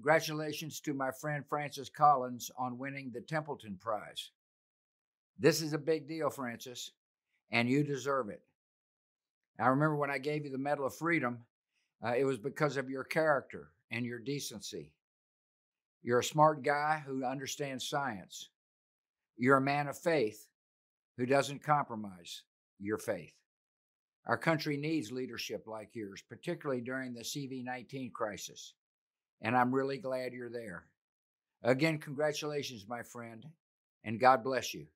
Congratulations to my friend Francis Collins on winning the Templeton Prize. This is a big deal, Francis, and you deserve it. I remember when I gave you the Medal of Freedom, uh, it was because of your character and your decency. You're a smart guy who understands science. You're a man of faith who doesn't compromise your faith. Our country needs leadership like yours, particularly during the CV 19 crisis. And I'm really glad you're there. Again, congratulations, my friend, and God bless you.